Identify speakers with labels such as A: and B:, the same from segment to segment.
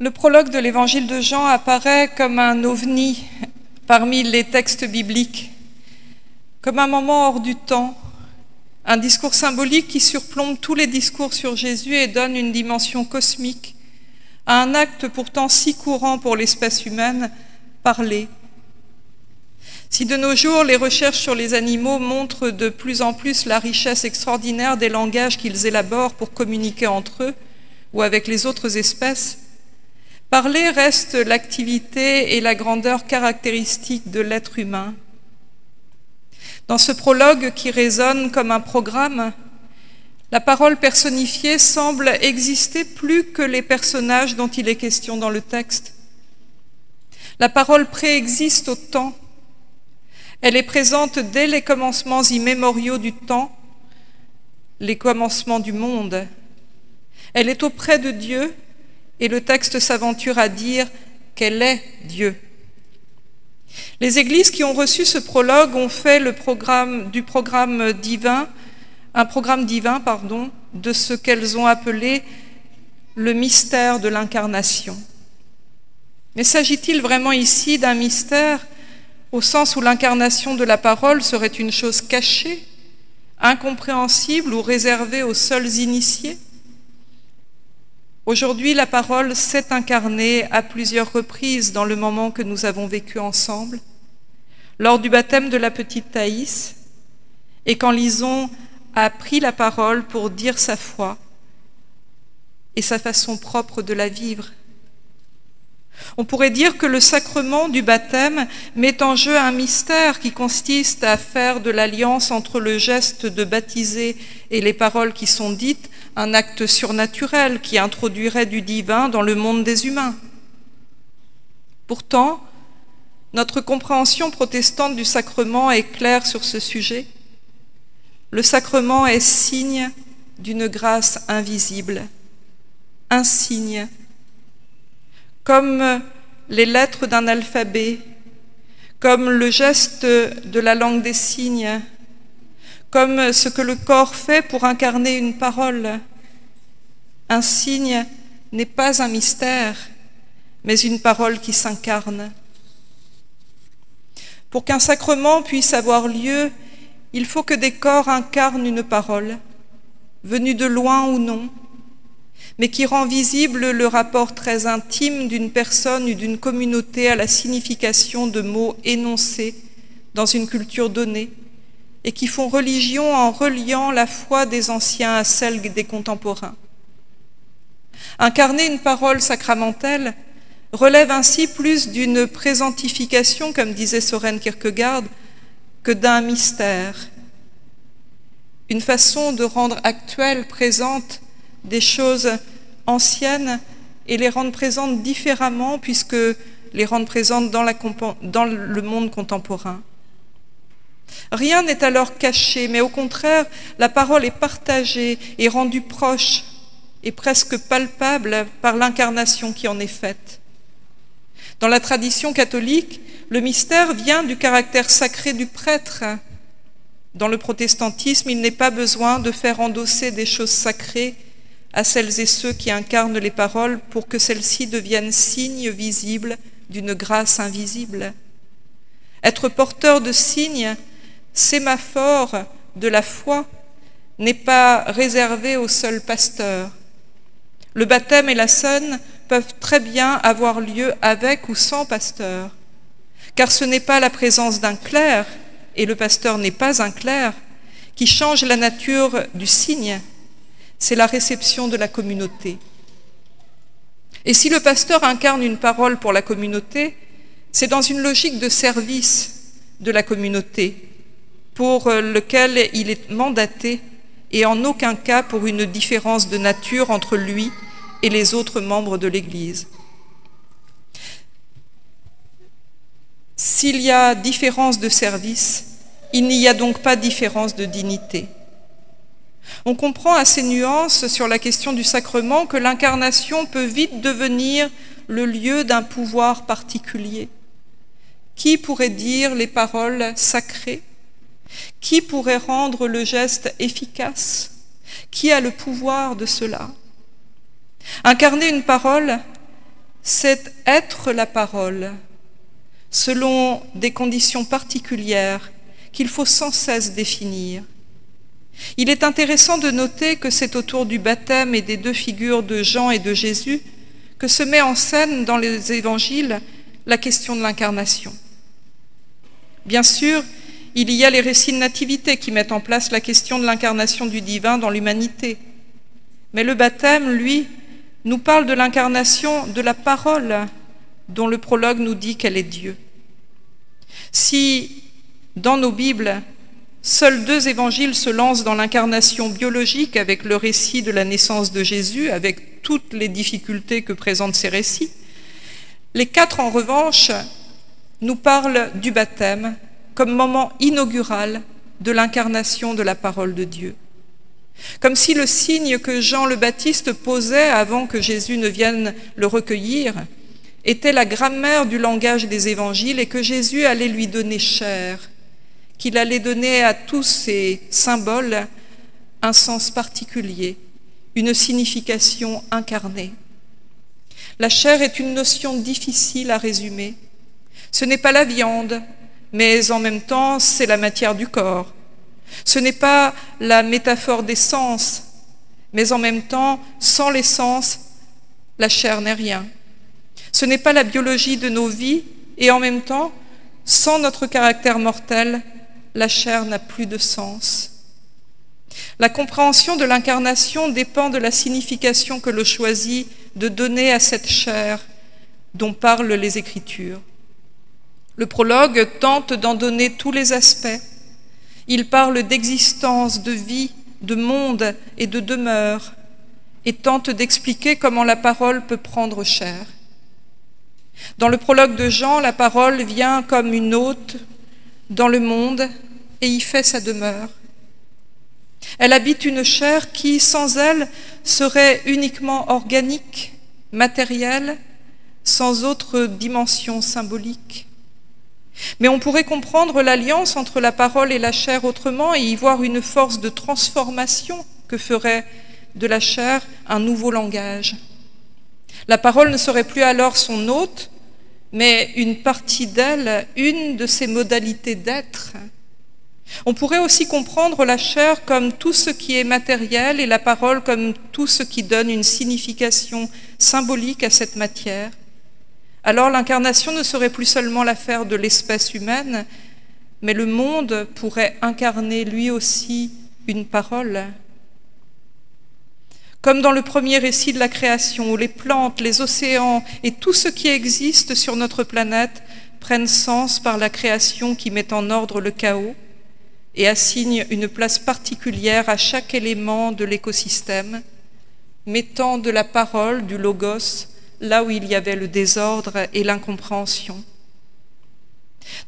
A: Le prologue de l'évangile de Jean apparaît comme un ovni parmi les textes bibliques, comme un moment hors du temps, un discours symbolique qui surplombe tous les discours sur Jésus et donne une dimension cosmique à un acte pourtant si courant pour l'espèce humaine, parler. Si de nos jours les recherches sur les animaux montrent de plus en plus la richesse extraordinaire des langages qu'ils élaborent pour communiquer entre eux ou avec les autres espèces, Parler reste l'activité et la grandeur caractéristique de l'être humain. Dans ce prologue qui résonne comme un programme, la parole personnifiée semble exister plus que les personnages dont il est question dans le texte. La parole préexiste au temps. Elle est présente dès les commencements immémoriaux du temps, les commencements du monde. Elle est auprès de Dieu et le texte s'aventure à dire qu'elle est Dieu. Les églises qui ont reçu ce prologue ont fait le programme, du programme divin, un programme divin, pardon, de ce qu'elles ont appelé le mystère de l'incarnation. Mais s'agit-il vraiment ici d'un mystère au sens où l'incarnation de la parole serait une chose cachée, incompréhensible ou réservée aux seuls initiés? Aujourd'hui, la parole s'est incarnée à plusieurs reprises dans le moment que nous avons vécu ensemble, lors du baptême de la petite Thaïs, et quand Lison a pris la parole pour dire sa foi et sa façon propre de la vivre. On pourrait dire que le sacrement du baptême met en jeu un mystère qui consiste à faire de l'alliance entre le geste de baptiser et les paroles qui sont dites un acte surnaturel qui introduirait du divin dans le monde des humains. Pourtant, notre compréhension protestante du sacrement est claire sur ce sujet. Le sacrement est signe d'une grâce invisible, un signe, comme les lettres d'un alphabet, comme le geste de la langue des signes, comme ce que le corps fait pour incarner une parole. Un signe n'est pas un mystère, mais une parole qui s'incarne. Pour qu'un sacrement puisse avoir lieu, il faut que des corps incarnent une parole, venue de loin ou non, mais qui rend visible le rapport très intime d'une personne ou d'une communauté à la signification de mots énoncés dans une culture donnée et qui font religion en reliant la foi des anciens à celle des contemporains. Incarner une parole sacramentelle relève ainsi plus d'une présentification, comme disait Soren Kierkegaard, que d'un mystère, une façon de rendre actuelles, présentes des choses anciennes et les rendre présentes différemment puisque les rendre présentes dans, dans le monde contemporain. Rien n'est alors caché, mais au contraire, la parole est partagée et rendue proche et presque palpable par l'incarnation qui en est faite. Dans la tradition catholique, le mystère vient du caractère sacré du prêtre. Dans le protestantisme, il n'est pas besoin de faire endosser des choses sacrées à celles et ceux qui incarnent les paroles pour que celles-ci deviennent signes visibles d'une grâce invisible. Être porteur de signes, sémaphore de la foi, n'est pas réservé au seul pasteur. Le baptême et la scène peuvent très bien avoir lieu avec ou sans pasteur, car ce n'est pas la présence d'un clerc, et le pasteur n'est pas un clerc, qui change la nature du signe, c'est la réception de la communauté. Et si le pasteur incarne une parole pour la communauté, c'est dans une logique de service de la communauté, pour lequel il est mandaté et en aucun cas pour une différence de nature entre lui et les autres membres de l'Église. S'il y a différence de service, il n'y a donc pas différence de dignité. On comprend à ces nuances sur la question du sacrement que l'incarnation peut vite devenir le lieu d'un pouvoir particulier. Qui pourrait dire les paroles sacrées qui pourrait rendre le geste efficace? Qui a le pouvoir de cela? Incarner une parole, c'est être la parole, selon des conditions particulières qu'il faut sans cesse définir. Il est intéressant de noter que c'est autour du baptême et des deux figures de Jean et de Jésus que se met en scène dans les évangiles la question de l'incarnation. Bien sûr, il y a les récits de nativité qui mettent en place la question de l'incarnation du divin dans l'humanité. Mais le baptême, lui, nous parle de l'incarnation de la parole dont le prologue nous dit qu'elle est Dieu. Si dans nos Bibles, seuls deux évangiles se lancent dans l'incarnation biologique avec le récit de la naissance de Jésus, avec toutes les difficultés que présentent ces récits, les quatre, en revanche, nous parlent du baptême comme moment inaugural de l'incarnation de la parole de Dieu. Comme si le signe que Jean le Baptiste posait avant que Jésus ne vienne le recueillir était la grammaire du langage des évangiles et que Jésus allait lui donner chair, qu'il allait donner à tous ces symboles un sens particulier, une signification incarnée. La chair est une notion difficile à résumer. Ce n'est pas la viande, mais en même temps c'est la matière du corps. Ce n'est pas la métaphore des sens, mais en même temps, sans les sens, la chair n'est rien. Ce n'est pas la biologie de nos vies, et en même temps, sans notre caractère mortel, la chair n'a plus de sens. La compréhension de l'incarnation dépend de la signification que l'on choisit de donner à cette chair dont parlent les Écritures. Le prologue tente d'en donner tous les aspects. Il parle d'existence, de vie, de monde et de demeure, et tente d'expliquer comment la parole peut prendre chair. Dans le prologue de Jean, la parole vient comme une hôte dans le monde et y fait sa demeure. Elle habite une chair qui, sans elle, serait uniquement organique, matérielle, sans autre dimension symbolique. Mais on pourrait comprendre l'alliance entre la parole et la chair autrement et y voir une force de transformation que ferait de la chair un nouveau langage. La parole ne serait plus alors son hôte, mais une partie d'elle, une de ses modalités d'être. On pourrait aussi comprendre la chair comme tout ce qui est matériel et la parole comme tout ce qui donne une signification symbolique à cette matière. Alors l'incarnation ne serait plus seulement l'affaire de l'espèce humaine, mais le monde pourrait incarner lui aussi une parole. Comme dans le premier récit de la création, où les plantes, les océans et tout ce qui existe sur notre planète prennent sens par la création qui met en ordre le chaos et assigne une place particulière à chaque élément de l'écosystème, mettant de la parole, du logos, là où il y avait le désordre et l'incompréhension.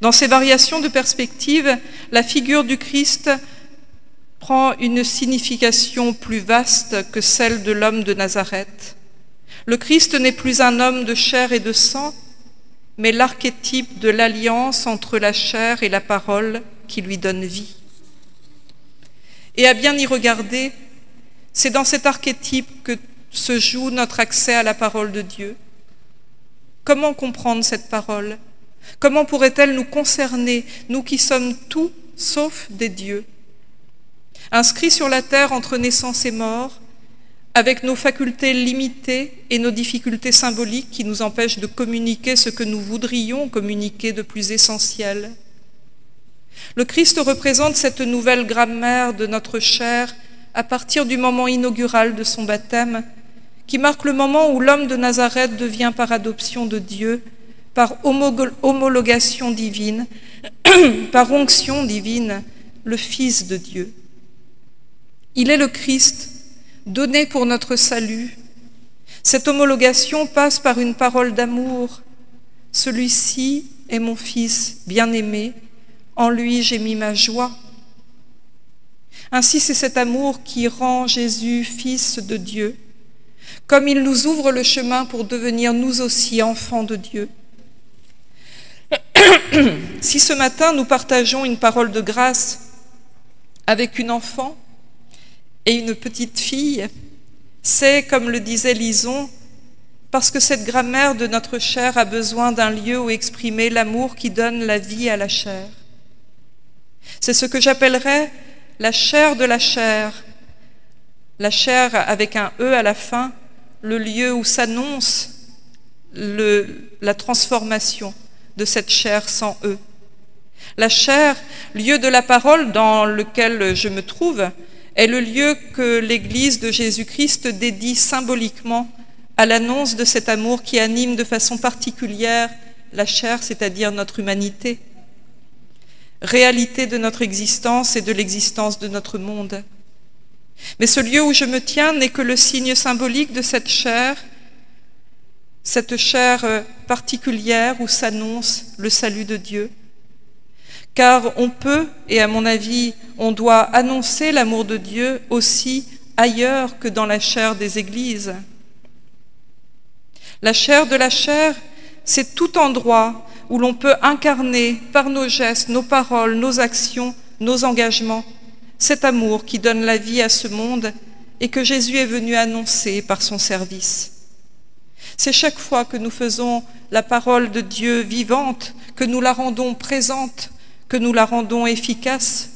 A: Dans ces variations de perspective, la figure du Christ prend une signification plus vaste que celle de l'homme de Nazareth. Le Christ n'est plus un homme de chair et de sang, mais l'archétype de l'alliance entre la chair et la parole qui lui donne vie. Et à bien y regarder, c'est dans cet archétype que se joue notre accès à la parole de Dieu. Comment comprendre cette parole? Comment pourrait-elle nous concerner, nous qui sommes tout sauf des dieux? Inscrits sur la terre entre naissance et mort, avec nos facultés limitées et nos difficultés symboliques qui nous empêchent de communiquer ce que nous voudrions communiquer de plus essentiel. Le Christ représente cette nouvelle grammaire de notre chair à partir du moment inaugural de son baptême, qui marque le moment où l'homme de Nazareth devient par adoption de Dieu, par homologation divine, par onction divine, le Fils de Dieu. Il est le Christ, donné pour notre salut. Cette homologation passe par une parole d'amour. Celui-ci est mon Fils bien-aimé, en lui j'ai mis ma joie. Ainsi c'est cet amour qui rend Jésus fils de Dieu, comme il nous ouvre le chemin pour devenir nous aussi enfants de Dieu. si ce matin nous partageons une parole de grâce avec une enfant et une petite fille, c'est, comme le disait Lison, parce que cette grammaire de notre chair a besoin d'un lieu où exprimer l'amour qui donne la vie à la chair. C'est ce que j'appellerais la chair de la chair, la chair avec un E à la fin, le lieu où s'annonce la transformation de cette chair sans E. La chair, lieu de la parole dans lequel je me trouve, est le lieu que l'Église de Jésus-Christ dédie symboliquement à l'annonce de cet amour qui anime de façon particulière la chair, c'est-à-dire notre humanité, réalité de notre existence et de l'existence de notre monde. Mais ce lieu où je me tiens n'est que le signe symbolique de cette chair, cette chair euh, particulière où s'annonce le salut de Dieu. Car on peut, et à mon avis, on doit annoncer l'amour de Dieu aussi ailleurs que dans la chair des églises. La chair de la chair, c'est tout endroit où l'on peut incarner par nos gestes, nos paroles, nos actions, nos engagements, cet amour qui donne la vie à ce monde et que Jésus est venu annoncer par son service. C'est chaque fois que nous faisons la parole de Dieu vivante, que nous la rendons présente, que nous la rendons efficace,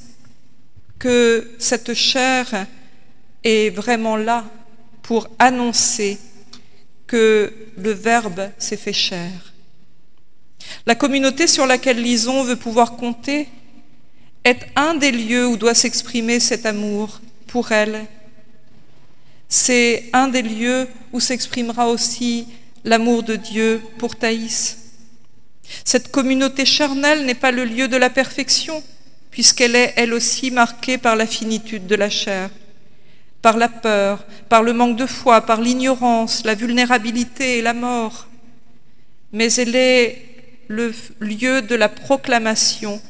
A: que cette chair est vraiment là pour annoncer que le Verbe s'est fait chair. La communauté sur laquelle Lison veut pouvoir compter est un des lieux où doit s'exprimer cet amour pour elle. C'est un des lieux où s'exprimera aussi l'amour de Dieu pour Thaïs. Cette communauté charnelle n'est pas le lieu de la perfection, puisqu'elle est elle aussi marquée par la finitude de la chair par la peur, par le manque de foi, par l'ignorance, la vulnérabilité et la mort. Mais elle est le lieu de la proclamation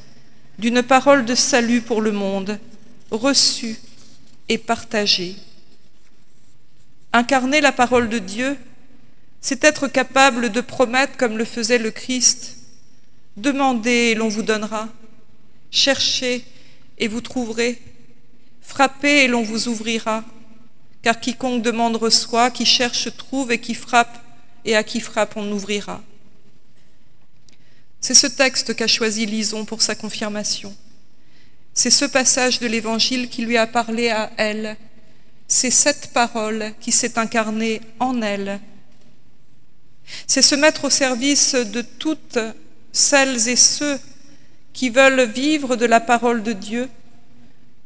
A: d'une parole de salut pour le monde, reçue et partagée. Incarner la parole de Dieu, c'est être capable de promettre, comme le faisait le Christ, demandez et l'on vous donnera, cherchez et vous trouverez, Frappez et l'on vous ouvrira, car quiconque demande reçoit, qui cherche trouve et qui frappe, et à qui frappe on ouvrira. C'est ce texte qu'a choisi Lison pour sa confirmation. C'est ce passage de l'Évangile qui lui a parlé à elle. C'est cette parole qui s'est incarnée en elle. C'est se mettre au service de toutes celles et ceux qui veulent vivre de la parole de Dieu,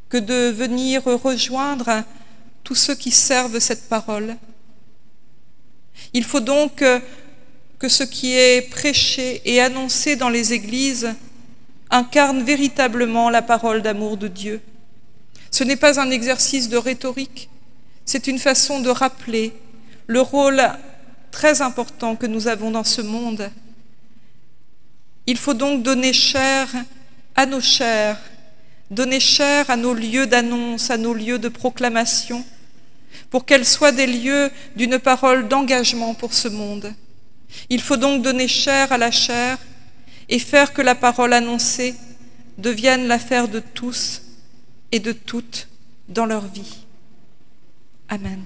A: que de venir rejoindre tous ceux qui servent cette parole. Il faut donc que ce qui est prêché et annoncé dans les églises incarne véritablement la parole d'amour de Dieu. Ce n'est pas un exercice de rhétorique, c'est une façon de rappeler le rôle très important que nous avons dans ce monde. Il faut donc donner chair à nos chairs donner chair à nos lieux d'annonce, à nos lieux de proclamation, pour qu'elles soient des lieux d'une parole d'engagement pour ce monde. Il faut donc donner chair à la chair et faire que la parole annoncée devienne l'affaire de tous et de toutes dans leur vie. Amen.